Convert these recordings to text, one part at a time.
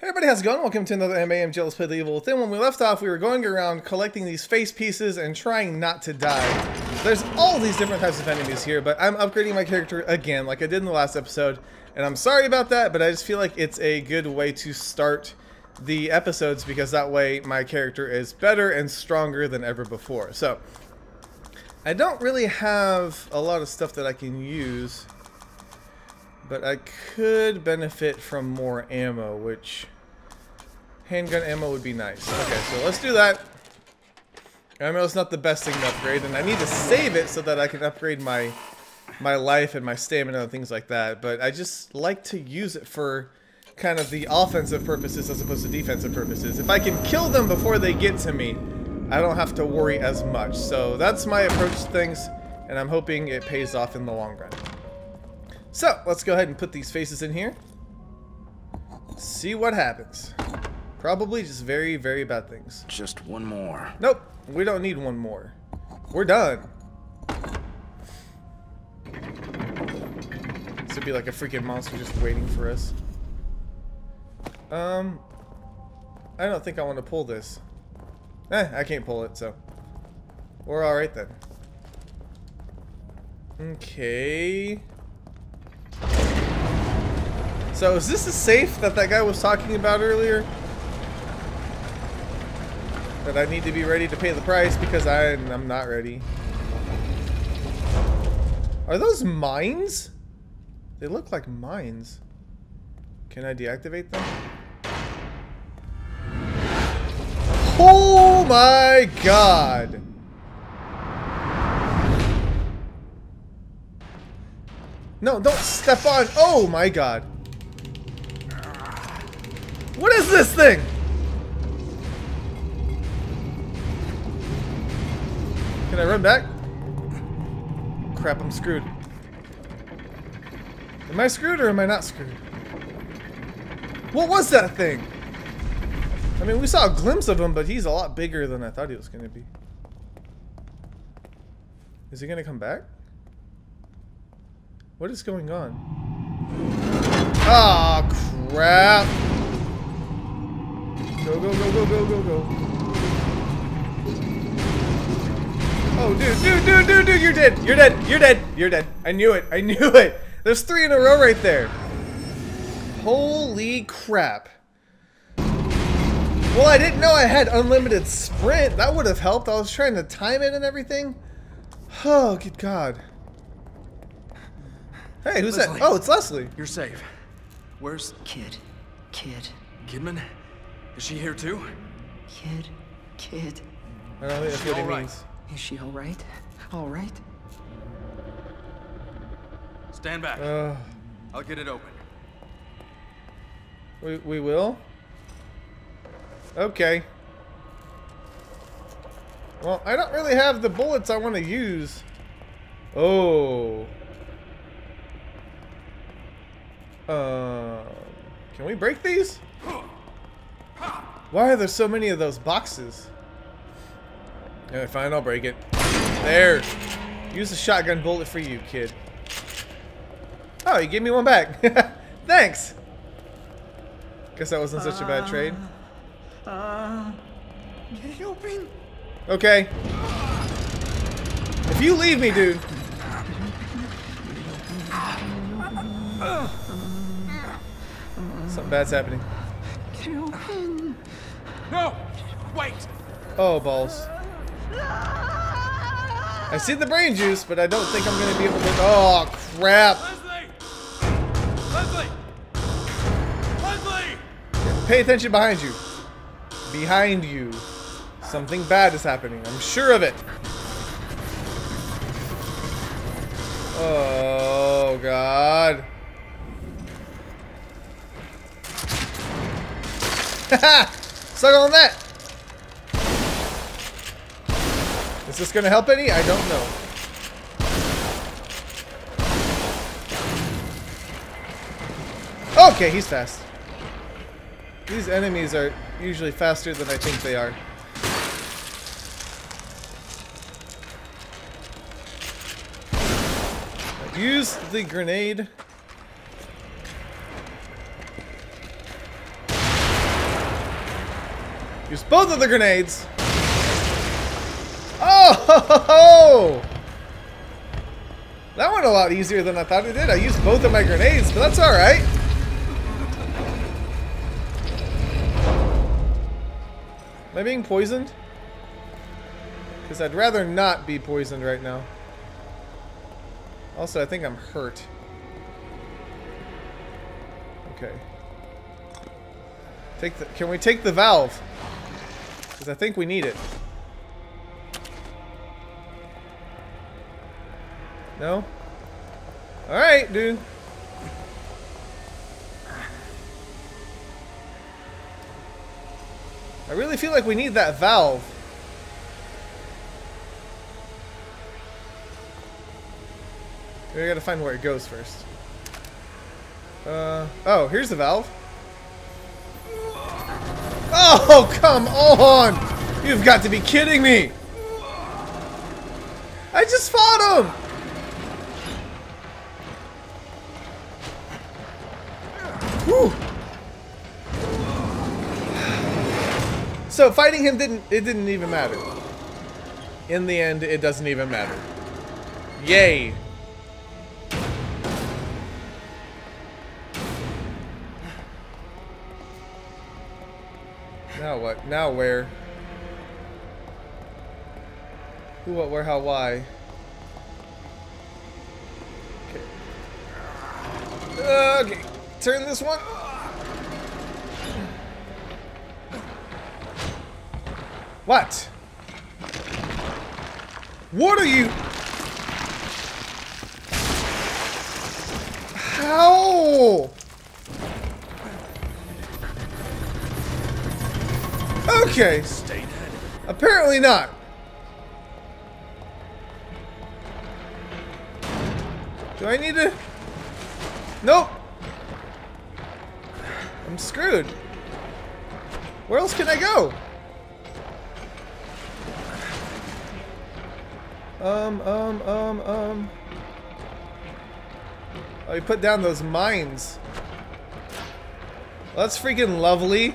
Hey everybody, how's it going? Welcome to another MAMJ Let's Play the Evil Within. When we left off, we were going around collecting these face pieces and trying not to die. There's all these different types of enemies here, but I'm upgrading my character again, like I did in the last episode. And I'm sorry about that, but I just feel like it's a good way to start the episodes because that way my character is better and stronger than ever before. So, I don't really have a lot of stuff that I can use. But I could benefit from more ammo, which handgun ammo would be nice. Okay, so let's do that. Ammo is not the best thing to upgrade, and I need to save it so that I can upgrade my my life and my stamina and things like that. But I just like to use it for kind of the offensive purposes as opposed to defensive purposes. If I can kill them before they get to me, I don't have to worry as much. So that's my approach to things, and I'm hoping it pays off in the long run. So, let's go ahead and put these faces in here. See what happens. Probably just very, very bad things. Just one more. Nope, we don't need one more. We're done. This would be like a freaking monster just waiting for us. Um, I don't think I want to pull this. Eh, I can't pull it, so. We're alright then. Okay. So is this the safe that that guy was talking about earlier? That I need to be ready to pay the price because I, I'm not ready. Are those mines? They look like mines. Can I deactivate them? Oh my god! No, don't step on. Oh my god. What is this thing? Can I run back? Crap, I'm screwed. Am I screwed or am I not screwed? What was that thing? I mean, we saw a glimpse of him, but he's a lot bigger than I thought he was going to be. Is he going to come back? What is going on? Ah, oh, crap. Go, go, go, go, go, go, go. Oh, dude, dude, dude, dude, dude, you're dead. You're dead. You're dead. You're dead. I knew it. I knew it. There's three in a row right there. Holy crap. Well, I didn't know I had unlimited sprint. That would have helped. I was trying to time it and everything. Oh, good God. Hey, who's Leslie. that? Oh, it's Leslie. You're safe. Where's... Kid. Kid. Kidman? Is she here too? Kid. Kid. I don't think that's what he right? means. Is she alright? Alright? Stand back. Uh, I'll get it open. We, we will? Okay. Well, I don't really have the bullets I want to use. Oh. Uh, can we break these? Why are there so many of those boxes? Alright, fine, I'll break it. There. Use a shotgun bullet for you, kid. Oh, you gave me one back. Thanks. Guess that wasn't such a bad trade. Uh, uh, open. Okay. If you leave me, dude. Something bad's happening. Get it. No! Wait! Oh, balls. I see the brain juice, but I don't think I'm going to be able to... Oh, crap. Leslie! Leslie! Leslie! Pay attention behind you. Behind you. Something bad is happening. I'm sure of it. Oh, God. Suck on that! Is this gonna help any? I don't know. Okay, he's fast. These enemies are usually faster than I think they are. Use the grenade Use both of the grenades. Oh! Ho, ho, ho! That went a lot easier than I thought it did. I used both of my grenades, but that's alright. Am I being poisoned? Because I'd rather not be poisoned right now. Also, I think I'm hurt. Okay. Take the, can we take the valve? Because I think we need it. No? Alright, dude. I really feel like we need that valve. We gotta find where it goes first. Uh, oh, here's the valve. Oh, come on! You've got to be kidding me! I just fought him! Whew. So fighting him didn't it didn't even matter. In the end, it doesn't even matter. Yay. Now what? Now where? Who, what, where, how, why? Okay. Okay. Turn this one. What? What are you? How? Okay. Apparently not. Do I need to? Nope. I'm screwed. Where else can I go? Um, um, um, um. Oh, you put down those mines. Well, that's freaking lovely.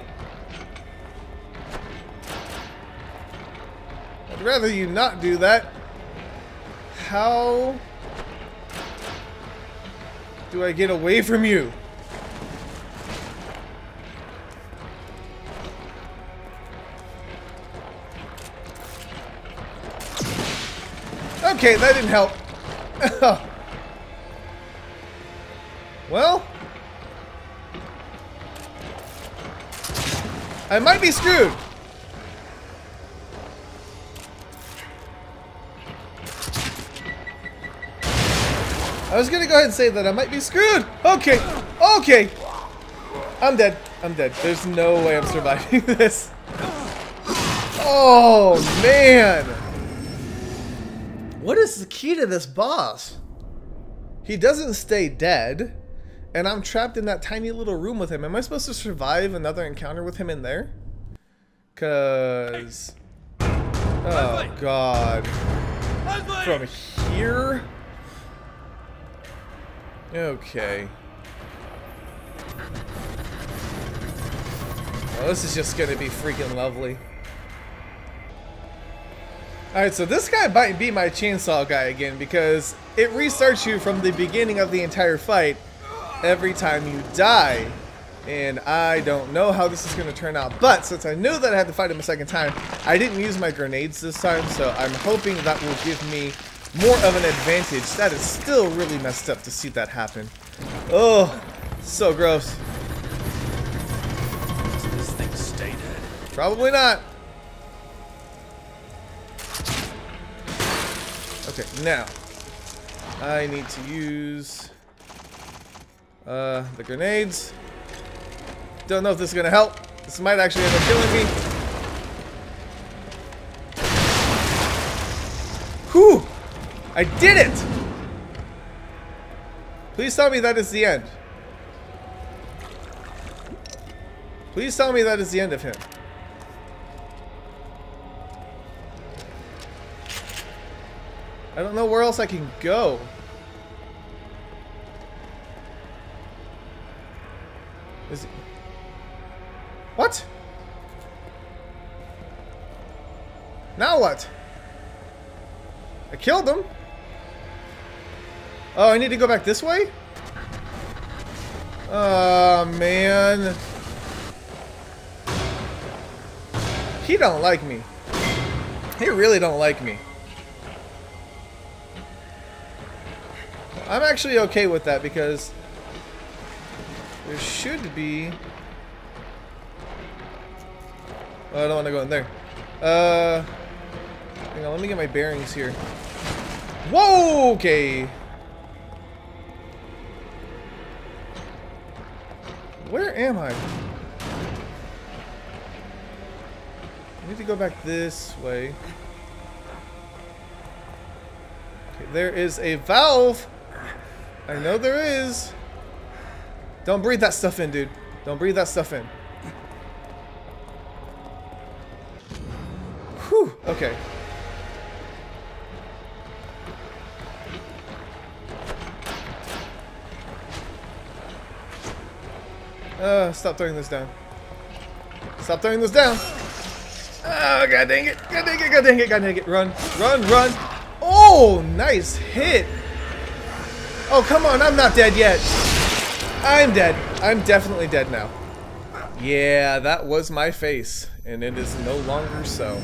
I'd rather you not do that. How do I get away from you? Okay, that didn't help. well, I might be screwed. I was gonna go ahead and say that I might be screwed. Okay, okay. I'm dead. I'm dead. There's no way I'm surviving this. Oh, man. What is the key to this boss? He doesn't stay dead, and I'm trapped in that tiny little room with him. Am I supposed to survive another encounter with him in there? Cause... Oh, God. From here? Okay. Well, this is just gonna be freaking lovely. Alright, so this guy might be my chainsaw guy again because it restarts you from the beginning of the entire fight every time you die. And I don't know how this is going to turn out, but since I knew that I had to fight him a second time, I didn't use my grenades this time, so I'm hoping that will give me more of an advantage. That is still really messed up to see that happen. Oh, so gross. Does this thing stay dead? Probably not. Okay, now I need to use uh, the grenades. Don't know if this is gonna help. This might actually end up killing me. Whew! I did it! Please tell me that is the end. Please tell me that is the end of him. I don't know where else I can go. Is. What? Now what? I killed him. Oh, I need to go back this way? Oh, man. He don't like me. He really don't like me. I'm actually okay with that because there should be... Oh, I don't want to go in there. Uh, hang on, let me get my bearings here. Whoa, okay. Where am I? I need to go back this way. Okay, there is a valve. I know there is. Don't breathe that stuff in, dude. Don't breathe that stuff in. Whew, okay. Uh, stop throwing this down. Stop throwing this down. Oh, god dang it. God dang it, god dang it, god dang it. Run, run, run. Oh, nice hit. Oh, come on, I'm not dead yet. I'm dead. I'm definitely dead now. Yeah, that was my face, and it is no longer so.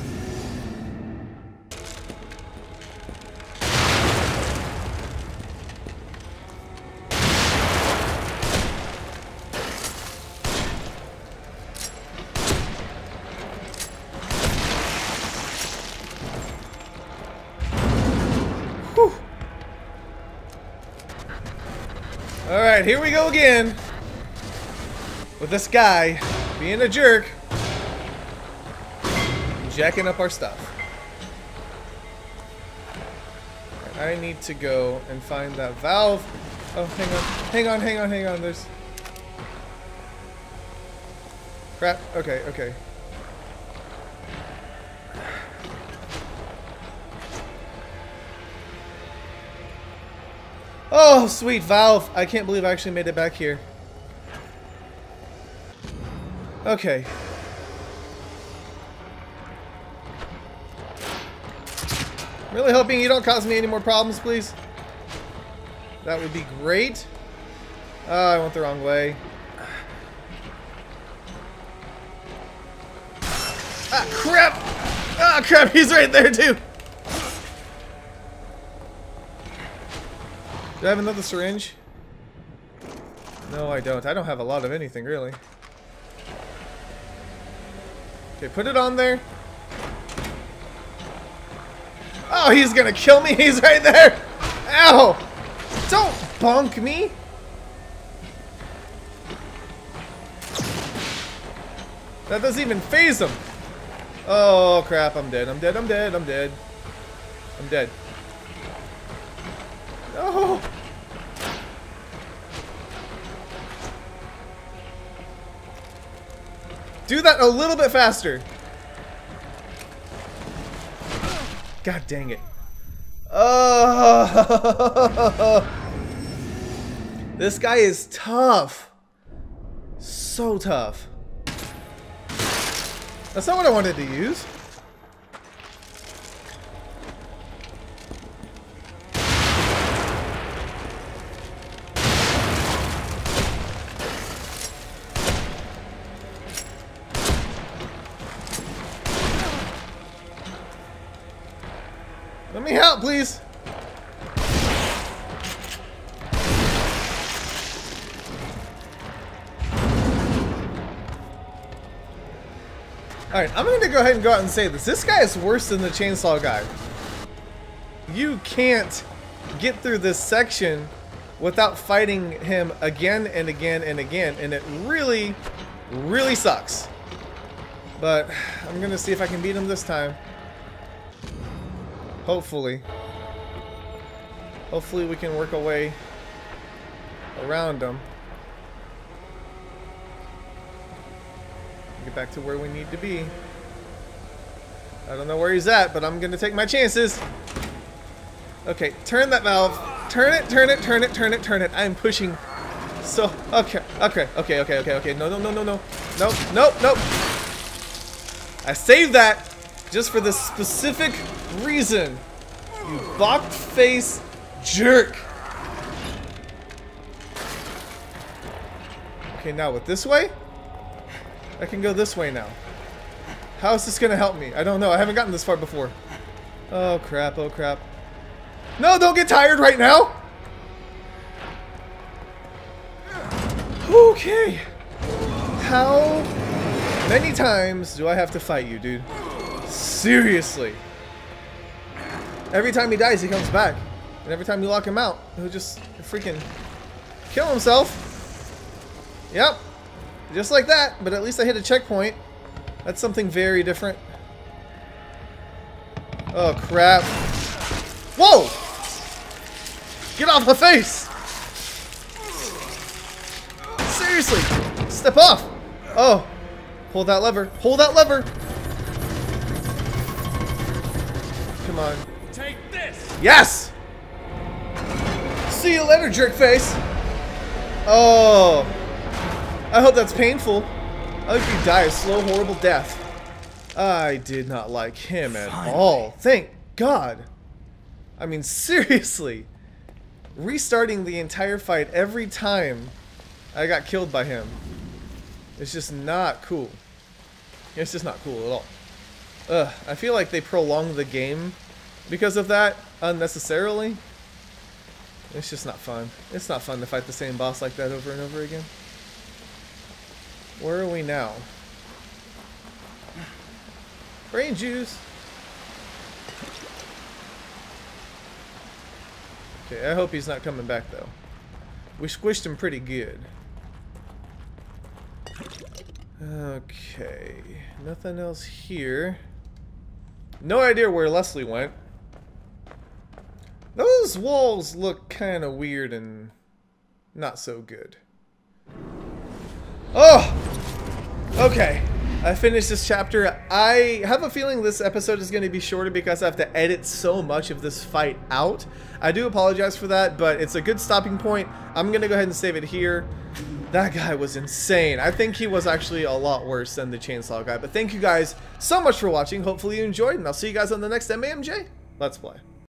Alright, here we go again. With this guy being a jerk. Jacking up our stuff. I need to go and find that valve. Oh, hang on. Hang on, hang on, hang on. There's... Crap. Okay, okay. Oh, sweet valve. I can't believe I actually made it back here. Okay. Really hoping you don't cause me any more problems, please. That would be great. Oh, I went the wrong way. Ah, crap! Ah, crap, he's right there, too! Do I have another syringe? No, I don't. I don't have a lot of anything, really. Okay, put it on there. Oh, he's gonna kill me. He's right there. Ow! Don't bonk me. That doesn't even phase him. Oh, crap. I'm dead. I'm dead. I'm dead. I'm dead. I'm dead. Do that a little bit faster. God dang it. Oh! This guy is tough. So tough. That's not what I wanted to use. Alright, I'm to go ahead and go out and say this. This guy is worse than the chainsaw guy. You can't get through this section without fighting him again and again and again, and it really, really sucks. But I'm to see if I can beat him this time. Hopefully. Hopefully we can work a way around him. Get back to where we need to be. I don't know where he's at, but I'm gonna take my chances. Okay, turn that valve. Turn it, turn it, turn it, turn it, turn it. I'm pushing so okay, okay, okay, okay, okay, okay. No, no, no, no, no. Nope, nope, nope. I saved that just for this specific reason. You box face jerk. Okay, now with this way? I can go this way now. How is this gonna help me? I don't know. I haven't gotten this far before. Oh crap, oh crap. No, don't get tired right now! Okay. How many times do I have to fight you, dude? Seriously. Every time he dies, he comes back. And every time you lock him out, he'll just freaking kill himself. Yep. Just like that, but at least I hit a checkpoint. That's something very different. Oh, crap. Whoa! Get off my face! Seriously! Step off! Oh. Pull that lever. Pull that lever! Come on. Take this! Yes! See you later, jerk face! Oh. I hope that's painful. I hope you die a slow, horrible death. I did not like him at Finally. all. Thank God. I mean, seriously. Restarting the entire fight every time I got killed by him. It's just not cool. It's just not cool at all. Ugh, I feel like they prolonged the game because of that unnecessarily. It's just not fun. It's not fun to fight the same boss like that over and over again. Where are we now? Brain juice. Okay, I hope he's not coming back though. We squished him pretty good. Okay, nothing else here. No idea where Leslie went. Those walls look kind of weird and not so good. Oh! Okay. I finished this chapter. I have a feeling this episode is going to be shorter because I have to edit so much of this fight out. I do apologize for that, but it's a good stopping point. I'm going to go ahead and save it here. That guy was insane. I think he was actually a lot worse than the chainsaw guy. But thank you guys so much for watching. Hopefully you enjoyed, and I'll see you guys on the next MAMJ Let's Play.